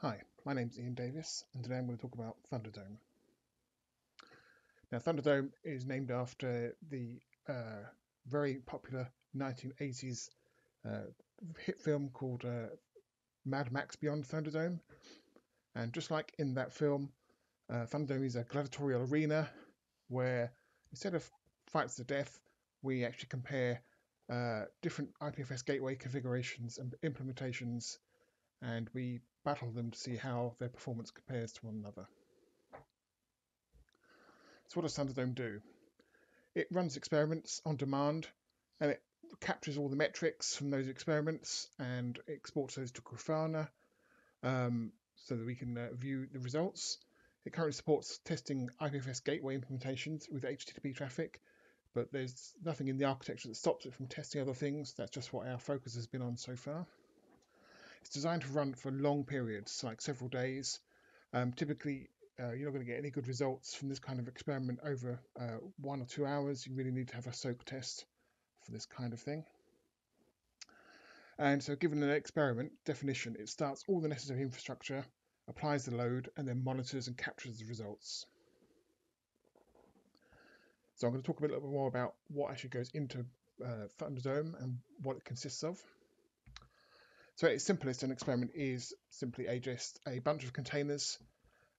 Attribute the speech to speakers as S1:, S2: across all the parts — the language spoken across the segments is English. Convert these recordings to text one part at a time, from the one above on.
S1: Hi, my name is Ian Davis, and today I'm going to talk about Thunderdome. Now, Thunderdome is named after the uh, very popular 1980s uh, hit film called uh, Mad Max Beyond Thunderdome. And just like in that film, uh, Thunderdome is a gladiatorial arena where instead of fights to death, we actually compare uh, different IPFS gateway configurations and implementations and we battle them to see how their performance compares to one another. So what does Thunderdome do? It runs experiments on demand and it captures all the metrics from those experiments and exports those to Grafana um, so that we can uh, view the results. It currently supports testing IPFS gateway implementations with HTTP traffic, but there's nothing in the architecture that stops it from testing other things. That's just what our focus has been on so far. It's designed to run for long periods, like several days. Um, typically, uh, you're not going to get any good results from this kind of experiment over uh, one or two hours. You really need to have a soak test for this kind of thing. And so given an experiment definition, it starts all the necessary infrastructure, applies the load, and then monitors and captures the results. So I'm going to talk a little bit more about what actually goes into uh, Thunderdome and what it consists of. So its simplest an experiment is simply a just a bunch of containers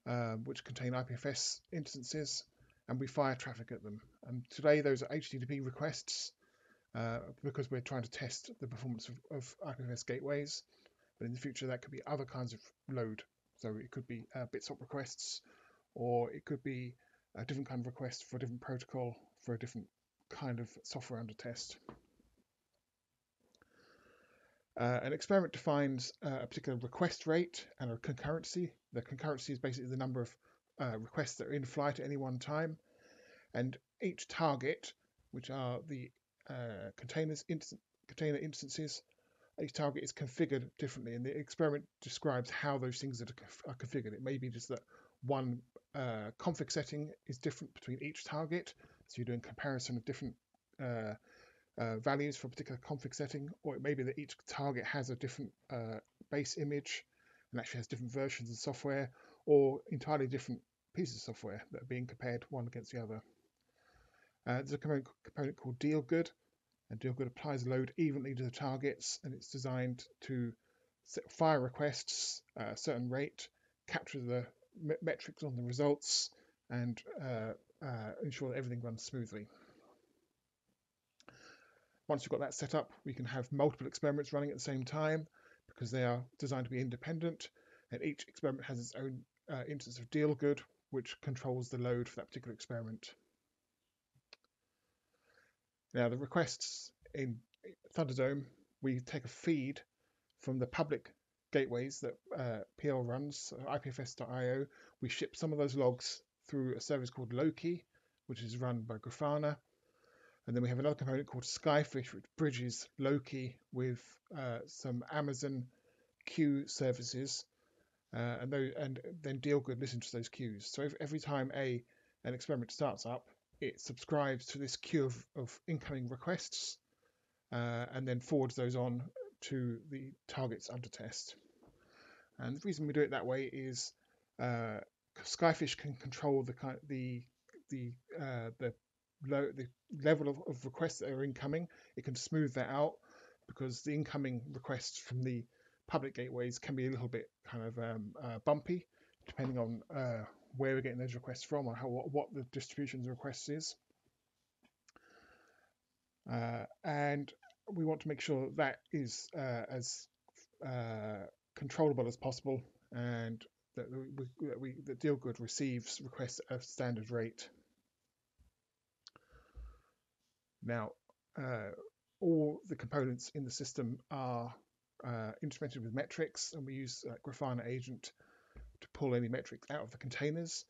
S1: uh, which contain IPFS instances and we fire traffic at them. And today those are HTTP requests uh, because we're trying to test the performance of, of, IPFS gateways. But in the future that could be other kinds of load. So it could be uh, requests or it could be a different kind of request for a different protocol for a different kind of software under test. Uh, an experiment defines uh, a particular request rate and a concurrency. The concurrency is basically the number of uh, requests that are in flight at any one time. And each target, which are the uh, containers container instances, each target is configured differently. And the experiment describes how those things are, are configured. It may be just that one uh, config setting is different between each target. So you're doing comparison of different uh, values for a particular config setting, or it may be that each target has a different uh, base image and actually has different versions of software, or entirely different pieces of software that are being compared one against the other. Uh, there's a component, called dealgood, and dealgood applies load evenly to the targets, and it's designed to fire requests at a certain rate, capture the metrics on the results, and uh, uh, ensure that everything runs smoothly. Once we've got that set up, we can have multiple experiments running at the same time because they are designed to be independent and each experiment has its own uh, instance of dealgood which controls the load for that particular experiment. Now the requests in Thunderdome, we take a feed from the public gateways that uh, PL runs, ipfs.io. We ship some of those logs through a service called Loki, which is run by Grafana. And then we have another component called Skyfish, which bridges Loki with uh, some Amazon queue services. Uh, and, those, and then Dealgood listens to those queues. So if, every time a an experiment starts up, it subscribes to this queue of, of incoming requests uh, and then forwards those on to the targets under test. And the reason we do it that way is uh, Skyfish can control the the the uh, the low, the level of, of requests that are incoming, it can smooth that out because the incoming requests from the public gateways can be a little bit kind of um, uh, bumpy, depending on uh, where we're getting those requests from or how what, what the distribution of requests is. Uh, and we want to make sure that is uh, as uh, controllable as possible and that we, that we that Dealgood receives requests at a standard rate. Now, uh, all the components in the system are uh, instrumented with metrics, and we use uh, Grafana Agent to pull any metrics out of the containers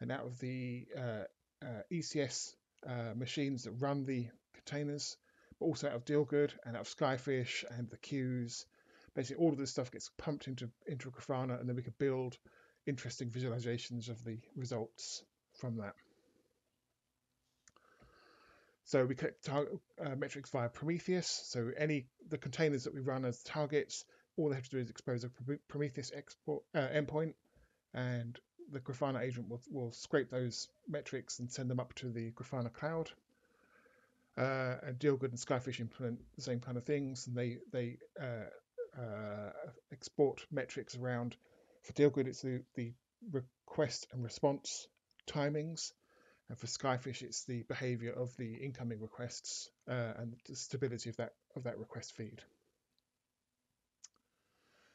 S1: and out of the uh, uh, ECS uh, machines that run the containers, but also out of Dealgood and out of Skyfish and the queues. Basically, all of this stuff gets pumped into into Grafana, and then we can build interesting visualizations of the results from that. So we collect uh, metrics via Prometheus. So any the containers that we run as targets, all they have to do is expose a Prometheus export uh, endpoint, and the Grafana agent will, will scrape those metrics and send them up to the Grafana cloud. Uh, and Dealgood and Skyfish implement the same kind of things, and they they uh, uh, export metrics around. For Dealgood, it's the, the request and response timings, and for Skyfish, it's the behavior of the incoming requests uh, and the stability of that of that request feed.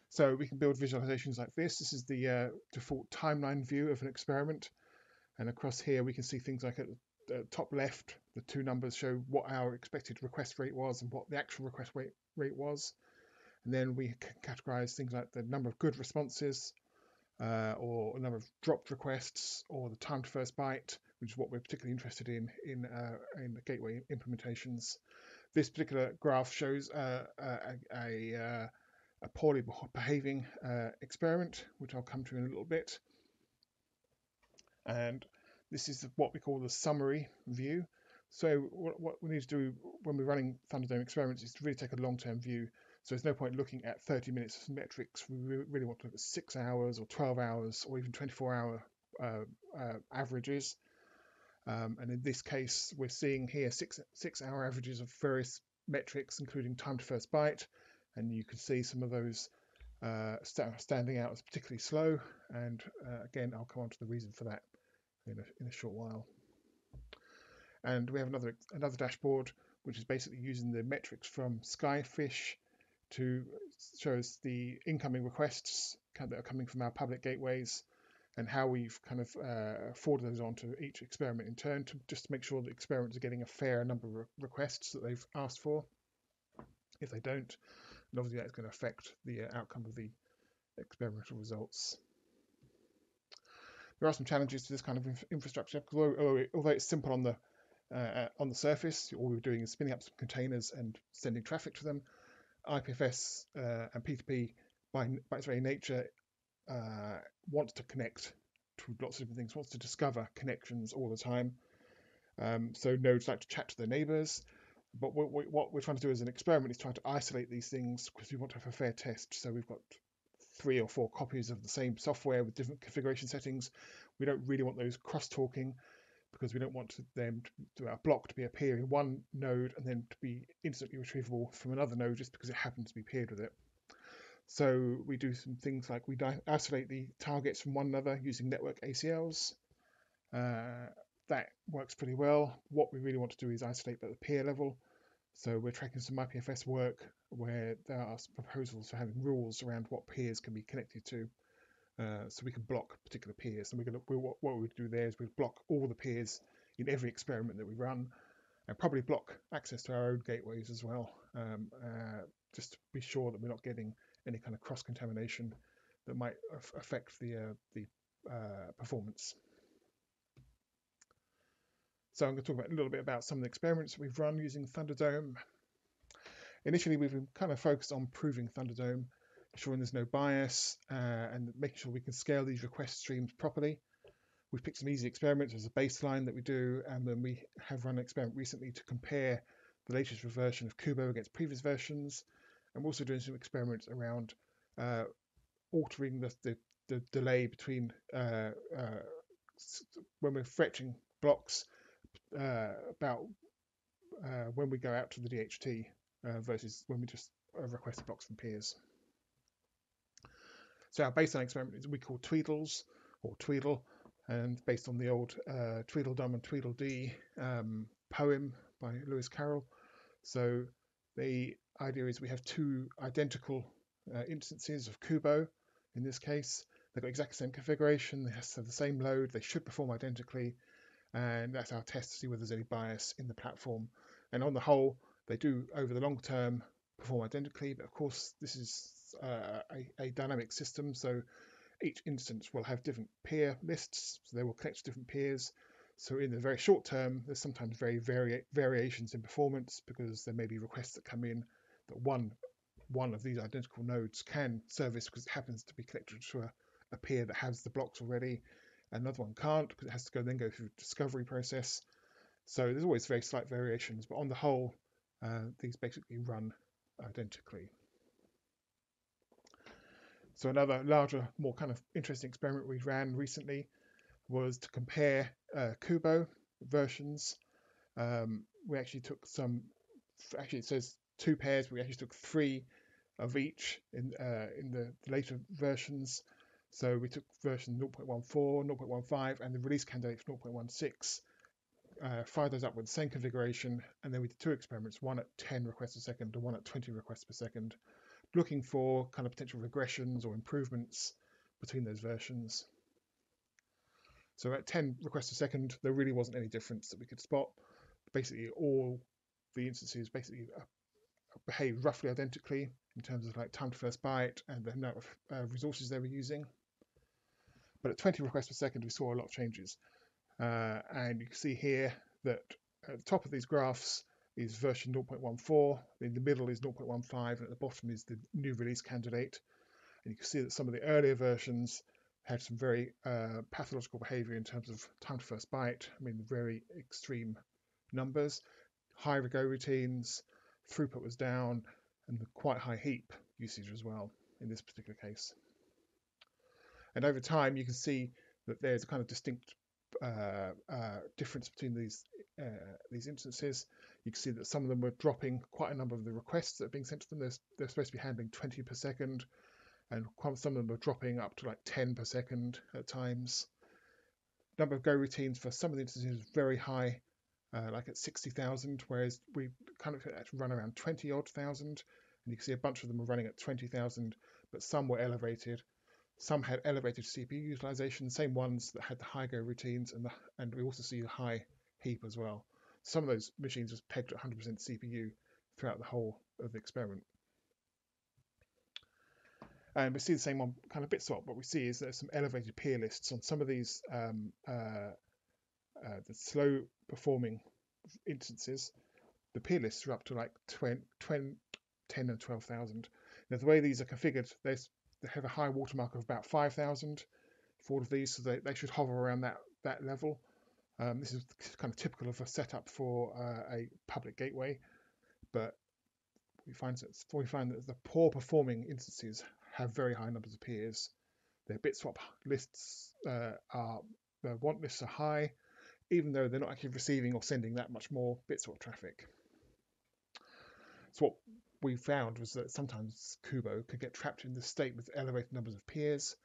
S1: So we can build visualizations like this. This is the uh, default timeline view of an experiment. And across here, we can see things like at the top left, the two numbers show what our expected request rate was and what the actual request rate, rate was. And then we can categorize things like the number of good responses, uh, or a number of dropped requests, or the time to first byte, which is what we're particularly interested in in, uh, in the gateway implementations. This particular graph shows uh, a, a, uh, a poorly behaving uh, experiment, which I'll come to in a little bit. And this is what we call the summary view. So what, what we need to do when we're running Thunderdome experiments is to really take a long-term view. So there's no point looking at 30 minutes of metrics. We really want to look at six hours or 12 hours or even 24 hour uh, uh, averages. Um, and in this case, we're seeing here six, six hour averages of various metrics, including time to first byte, and you can see some of those uh, st standing out as particularly slow. And uh, again, I'll come on to the reason for that in a, in a short while. And we have another another dashboard which is basically using the metrics from Skyfish to show us the incoming requests that are coming from our public gateways and how we've kind of uh, forwarded those on to each experiment in turn to just make sure the experiments are getting a fair number of requests that they've asked for. If they don't, and obviously that's going to affect the uh, outcome of the experimental results. There are some challenges to this kind of inf infrastructure although, although, it's simple on the uh, uh, on the surface, all we're doing is spinning up some containers and sending traffic to them. IPFS uh, and P2P, by, by its very nature, uh, wants to connect to lots of different things, wants to discover connections all the time. Um, so nodes like to chat to their neighbors, but what, what we're trying to do as an experiment is trying to isolate these things because we want to have a fair test. So we've got three or four copies of the same software with different configuration settings. We don't really want those cross-talking because we don't want them to, to our block to be a peer in one node and then to be instantly retrievable from another node just because it happens to be paired with it. So we do some things like we isolate the targets from one another using network ACLs. Uh, that works pretty well. What we really want to do is isolate at the peer level. So we're tracking some IPFS work where there are proposals for having rules around what peers can be connected to. Uh, so we can block particular peers. And we're going to, what we would do there is we'd block all the peers in every experiment that we run and probably block access to our own gateways as well, um, uh, just to be sure that we're not getting any kind of cross contamination that might affect the, uh, the uh, performance. So I'm going to talk about a little bit about some of the experiments we've run using Thunderdome. Initially, we've been kind of focused on proving Thunderdome, ensuring there's no bias, uh, and making sure we can scale these request streams properly. We've picked some easy experiments as a baseline that we do, and then we have run an experiment recently to compare the latest version of Kubo against previous versions. We're also doing some experiments around uh, altering the, the, the, delay between uh, uh when we're fetching blocks uh, about uh, when we go out to the DHT uh, versus when we just request blocks from peers. So our baseline experiment is we call Tweedles or Tweedle, and based on the old Tweedledum and Tweedledee um, poem by Lewis Carroll. So the idea is we have two identical uh, instances of Kubo. In this case, they've got exactly the same configuration. They have the same load. They should perform identically and that's our test to see whether there's any bias in the platform. And on the whole, they do over the long term perform identically, but of course this is uh, a, a, dynamic system, so each instance will have different peer lists, so they will connect to different peers. So in the very short term, there's sometimes very vari variations in performance because there may be requests that come in that one one of these identical nodes can service because it happens to be connected to a, a peer that has the blocks already, Another one can't because it has to go then go through discovery process. So there's always very slight variations, but on the whole, uh, these basically run identically. So another larger, more kind of interesting experiment we ran recently was to compare uh, Kubo versions. Um, we actually took some, actually it says two pairs, we actually took three of each in uh, in the later versions. So we took version 0.14, 0.15, and the release candidate for 0.16. Uh, fired those up with the same configuration, and then we did two experiments, one at 10 requests a second and one at 20 requests per second, looking for kind of potential regressions or improvements between those versions. So at 10 requests a second, there really wasn't any difference that we could spot. Basically, all the instances basically behaved roughly identically in terms of like time to first byte and the amount of uh, resources they were using. But at 20 requests per second, we saw a lot of changes. Uh, and you can see here that at the top of these graphs is version 0.14, in the middle is 0.15, and at the bottom is the new release candidate. And you can see that some of the earlier versions had some very uh, pathological behavior in terms of time to first byte. I mean, very extreme numbers, high go routines, throughput was down, and quite high heap usage as well in this particular case. And over time, you can see that there's a kind of distinct uh, uh, difference between these uh, these instances. You can see that some of them were dropping quite a number of the requests that are being sent to them. They're, they're supposed to be handling 20 per second, and some of them were dropping up to like 10 per second at times. Number of Go routines for some of the instances was very high, uh, like at 60,000, whereas we kind of run around 20 odd thousand. And you can see a bunch of them were running at 20,000, but some were elevated. Some had elevated CPU utilization, same ones that had the high Go routines, and the, and we also see the high heap as well. Some of those machines was pegged at 100% CPU throughout the whole of the experiment. And we see the same on kind of BitSwap. What we see is there's some elevated peer lists on some of these um, uh, uh, the slow performing instances. The peer lists are up to like 20, 20 10 and 12,000. Now the way these are configured, they have a high watermark of about 5,000 for all of these, so they, they should hover around that that level. Um, this is kind of typical of a setup for uh, a public gateway, but we find that we find that the poor performing instances have very high numbers of peers. Their bit swap lists uh, are their want lists are high, even though they're not actually receiving or sending that much more BitSwap traffic. So what we found was that sometimes Kubo could get trapped in this state with elevated numbers of peers,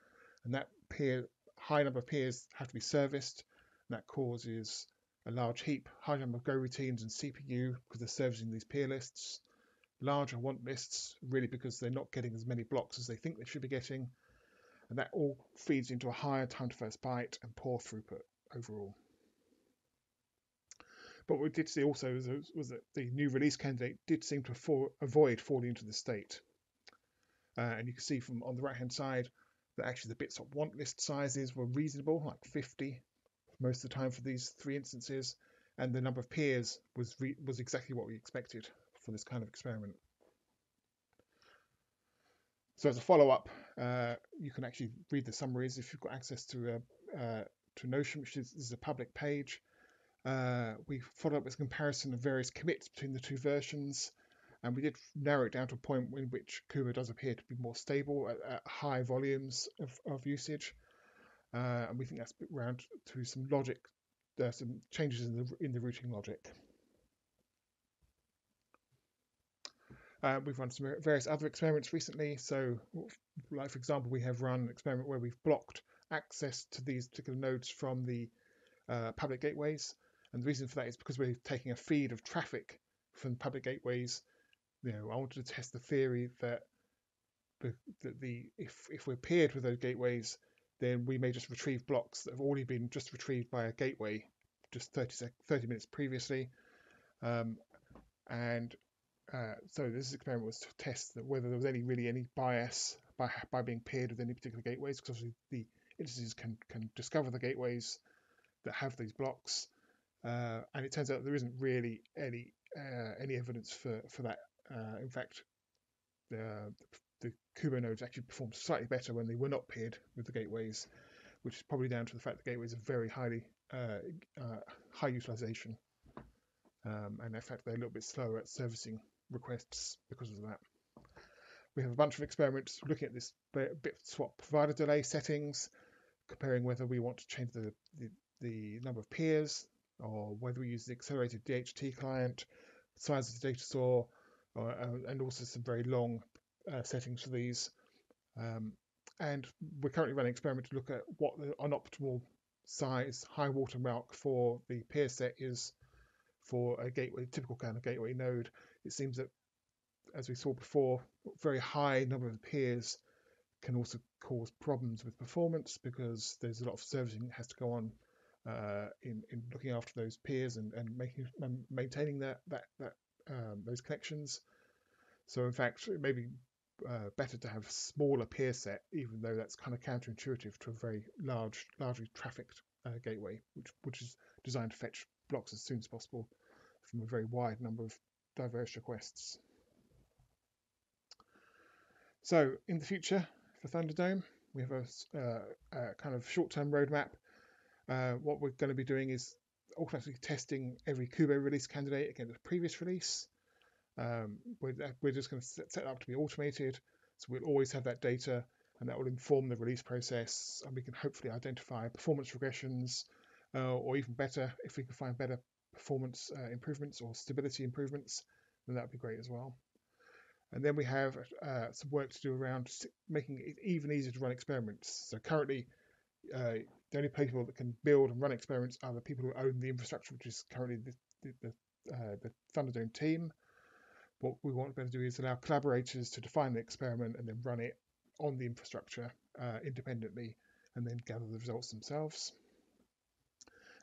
S1: and that peer high number of peers have to be serviced, and that causes a large heap, high number of Go routines and CPU because they're servicing these peer lists, larger want lists really because they're not getting as many blocks as they think they should be getting, and that all feeds into a higher time to first byte and poor throughput overall. But what we did see also was, was that the new release candidate did seem to for, avoid falling into the state. Uh, and you can see from on the right hand side that actually the BitSwap want list sizes were reasonable, like 50 most of the time for these three instances, and the number of peers was was exactly what we expected for this kind of experiment. So as a follow-up, uh, you can actually read the summaries if you've got access to a, uh, to Notion, which is, is a public page. Uh, we followed up with a comparison of various commits between the two versions, and we did narrow it down to a point in which Kubo does appear to be more stable at, at high volumes of, of usage. Uh, and we think that's around to some logic, uh, some changes in the in the routing logic. Uh, we've run some various other experiments recently. So, like for example, we have run an experiment where we've blocked access to these particular nodes from the uh, public gateways. And the reason for that is because we're taking a feed of traffic from public gateways. You know, I wanted to test the theory that the, that the if if we're paired with those gateways, then we may just retrieve blocks that have already been just retrieved by a gateway just 30 sec 30 minutes previously. Um, and uh, so this experiment was to test that whether there was any really any bias by by being paired with any particular gateways, because obviously the instances can can discover the gateways that have these blocks uh, and it turns out there isn't really any uh, any evidence for for that. Uh, in fact, the the Kubo nodes actually performed slightly better when they were not paired with the gateways, which is probably down to the fact that gateways are very highly uh, uh, high utilization, um, and in fact they're a little bit slower at servicing requests because of that. we have a bunch of experiments looking at this bit swap provider delay settings, comparing whether we want to change the, the, the number of peers or whether we use the accelerated DHT client, size of the data store, or, uh, and also some very long uh, settings for these. Um, and we're currently running an experiment to look at what the, an optimal size high water mark for the peer set is for a gateway, typical kind of gateway node. It seems that, as we saw before, very high number of peers can also cause problems with performance because there's a lot of servicing that has to go on uh, in, in looking after those peers and, and making and maintaining that that, that um, those connections. So in fact, it may be uh, better to have a smaller peer set, even though that's kind of counterintuitive to a very large, largely trafficked uh, gateway, which which is designed to fetch blocks as soon as possible from a very wide number of diverse requests. So in the future for Thunderdome, we have a, uh, a kind of short-term roadmap. Uh, what we're going to be doing is automatically testing every Kubo release candidate against a previous release. Um, we're, we're, just going to set, set up to be automated, so we'll always have that data, and that will inform the release process, and we can hopefully identify performance regressions, uh, or even better, if we can find better performance uh, improvements or stability improvements, then that would be great as well. And then we have uh, some work to do around making it even easier to run experiments. So currently, uh, the only people that can build and run experiments are the people who own the infrastructure, which is currently the, the, the, uh, the Thunderdome team. What we want to be able to do is allow collaborators to define the experiment and then run it on the infrastructure uh, independently and then gather the results themselves.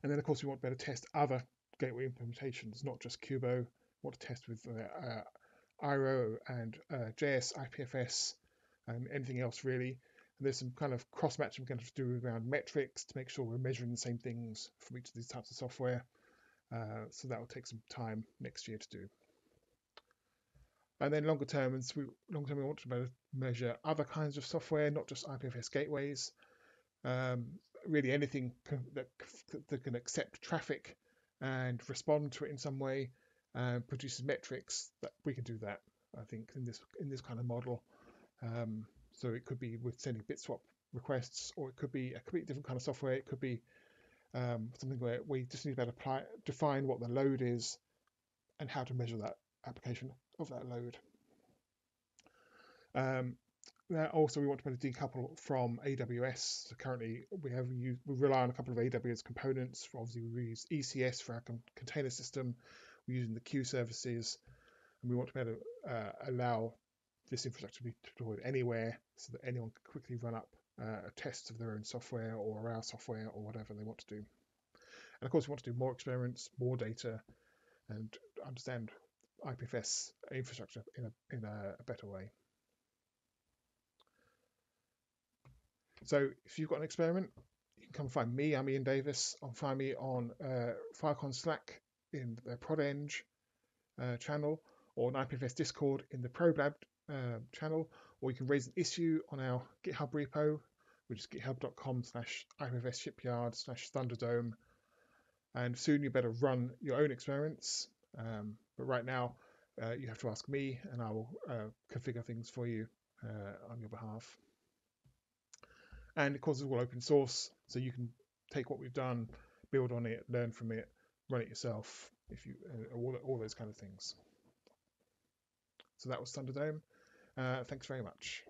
S1: And then, of course, we want to be able to test other gateway implementations, not just Kubo. We want to test with uh, uh Iroh and uh, JS, IPFS, and anything else really. And there's some kind of cross matching we're going to, to do around metrics to make sure we're measuring the same things from each of these types of software. Uh, so that will take some time next year to do. And then longer term, and we, longer term, we want to measure other kinds of software, not just IPFS gateways. Um, really, anything that, that can accept traffic and respond to it in some way, uh, produces metrics that we can do that. I think in this in this kind of model. Um, so it could be with sending bit swap requests, or it could be a completely different kind of software. It could be um, something where we just need to apply, define what the load is and how to measure that application of that load. Um, also we want to be able to decouple from AWS. So currently we have we rely on a couple of AWS components. Obviously we use ECS for our container system. We're using the queue services, and we want to be able to uh, allow this infrastructure be deployed anywhere, so that anyone can quickly run up uh, a test of their own software or our software or whatever they want to do. And of course, we want to do more experiments, more data, and understand IPFS infrastructure in a in a, a better way. So if you've got an experiment, you can come find me. I'm Ian Davis. Or find me on uh, Filecoin Slack in the ProdEng uh, channel or an IPFS Discord in the ProbeLab uh, channel, or you can raise an issue on our GitHub repo, which is github.com slash IPFS shipyard slash Thunderdome. And soon you better run your own experiments. Um, but right now, uh, you have to ask me, and I will uh, configure things for you uh, on your behalf. And of course, it's all open source, so you can take what we've done, build on it, learn from it, run it yourself, if you uh, all, all those kind of things. So that was Thunderdome. Uh, thanks very much.